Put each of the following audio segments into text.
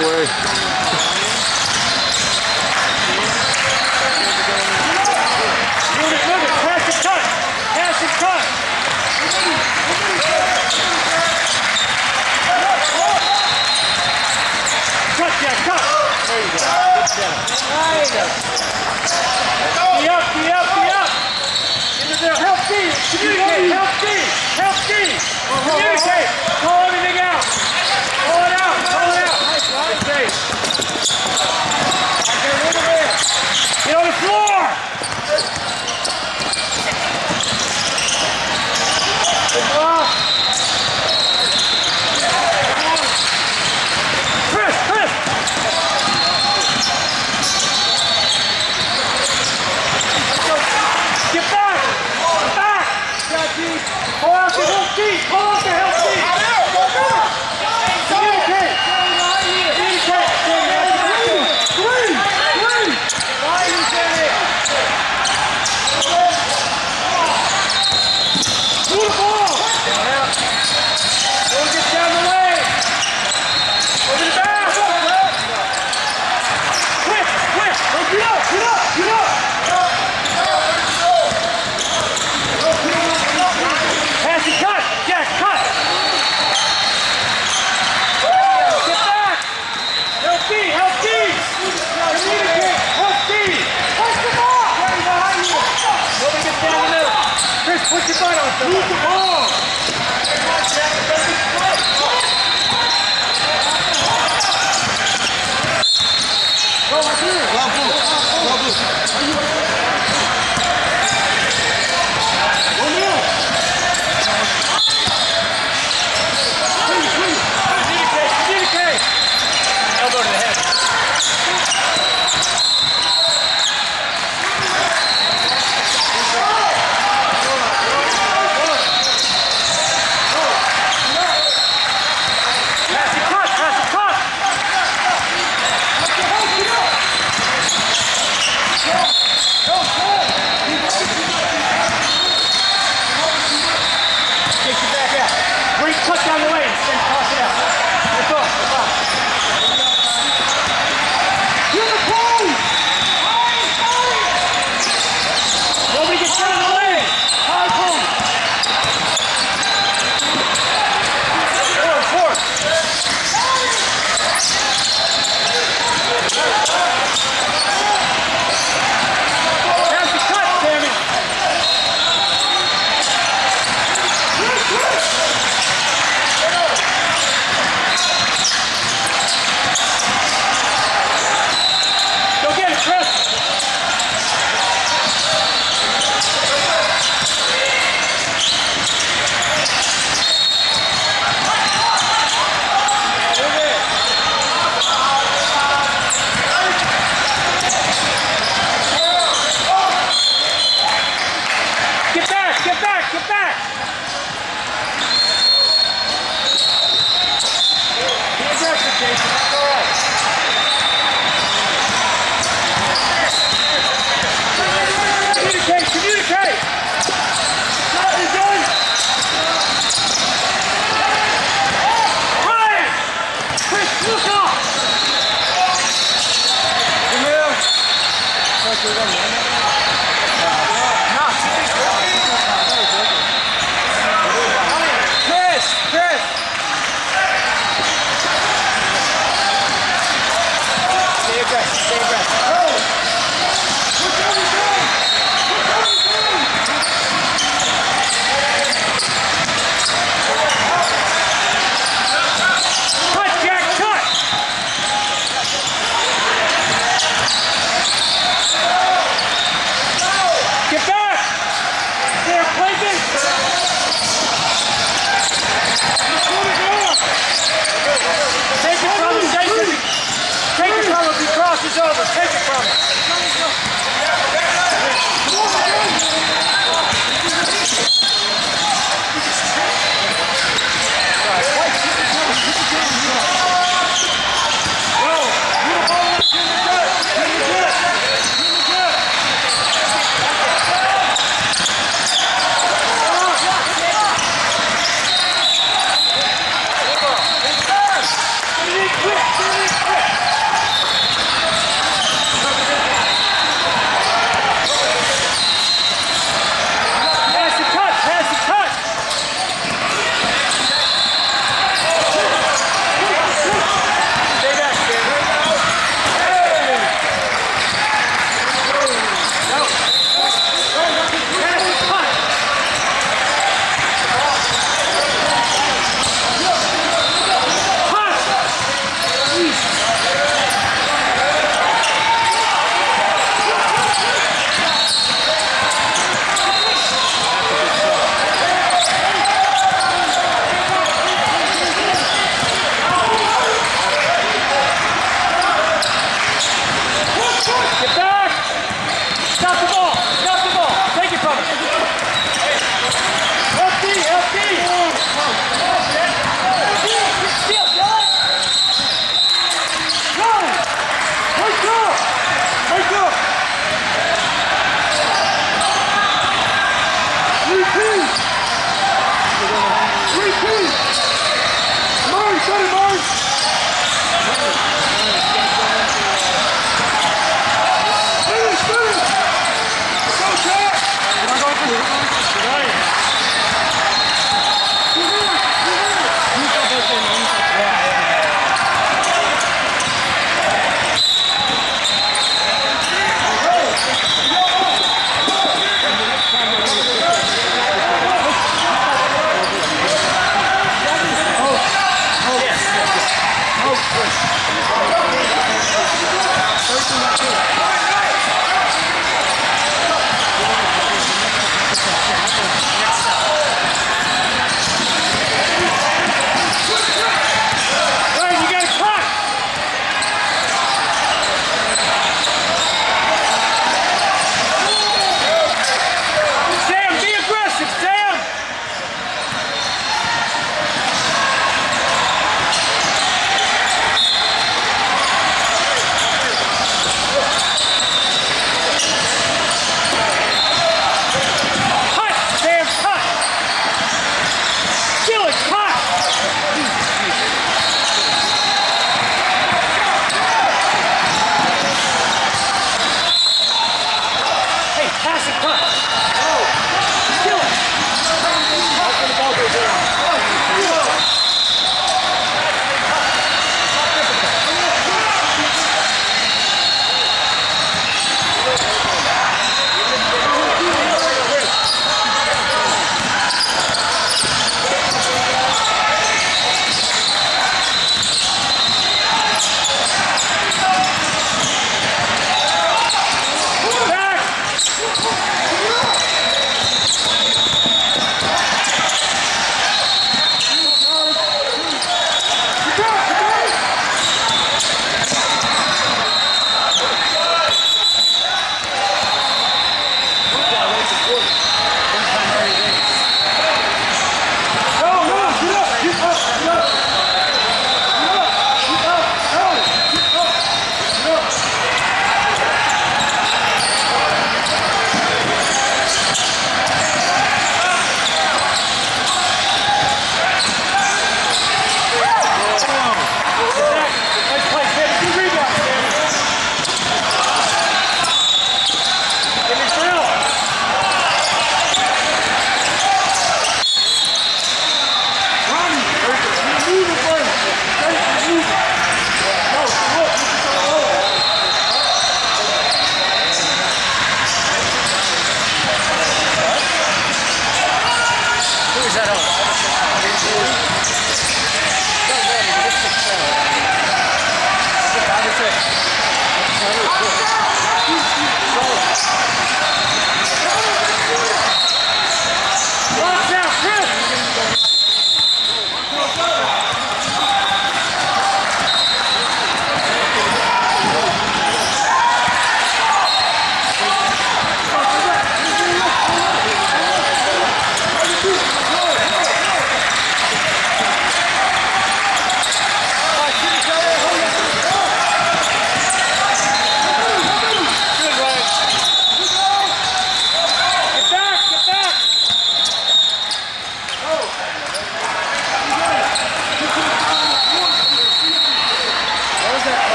No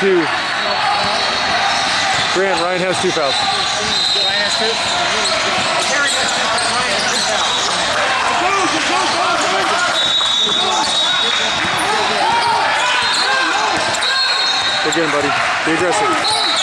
two. Grant, Ryan has two fouls. Ryan has two? Again, buddy. Be aggressive.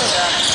Canada.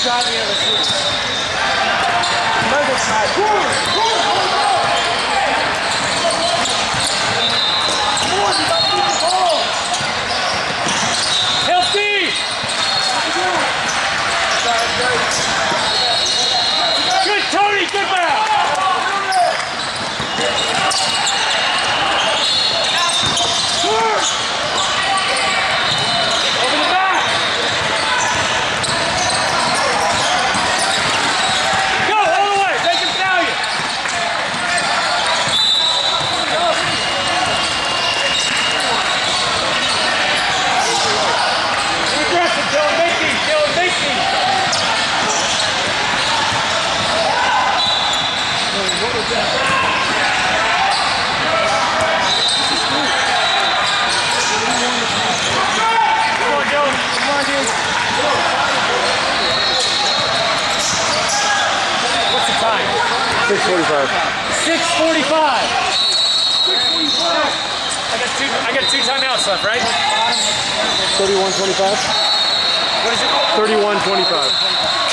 shot the other side. Another side. Woo! Woo! 645. 645. I got two. I got two timeouts left, right? Thirty-one twenty-five. What is it? Thirty-one twenty-five.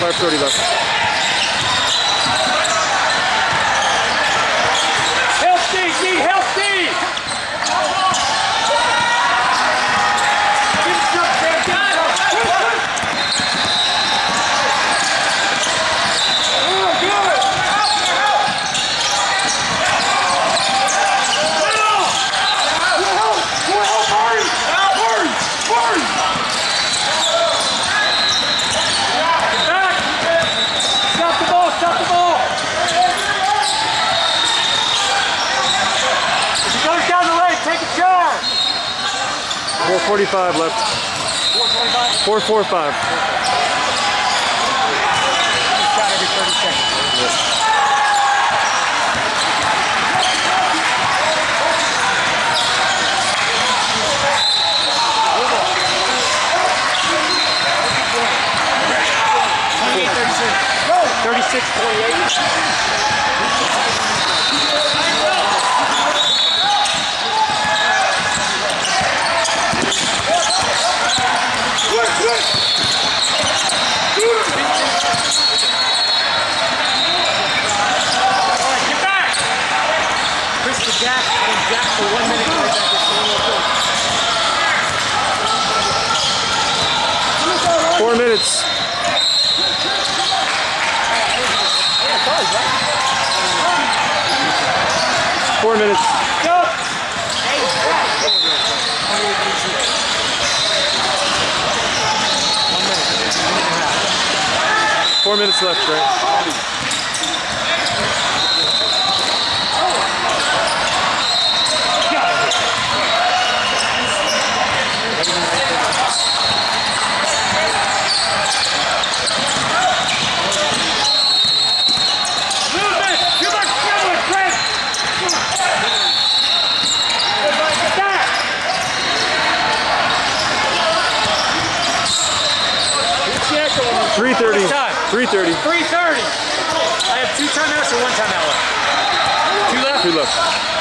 5.30 left. 445 left. 445? 445. 445. Shot every 30 seconds. Yes. Thirty-six point eight. Four minutes. Four minutes. Four minutes left, right? 330. 3.30. I have two timeouts or one timeout left? Two left? Two left.